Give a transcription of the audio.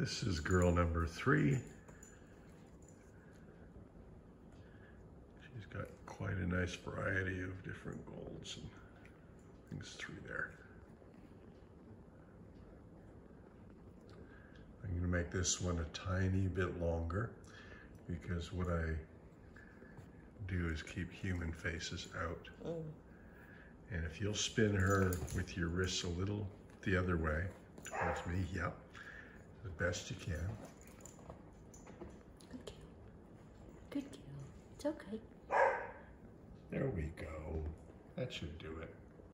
This is girl number three. She's got quite a nice variety of different golds and things through there. I'm going to make this one a tiny bit longer because what I do is keep human faces out. Mm. And if you'll spin her with your wrists a little the other way towards me, yep, the best you can. Good girl. Good girl. It's okay. There we go. That should do it.